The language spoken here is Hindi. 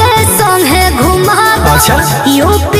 के संग है घुमा अच्छा? यूपी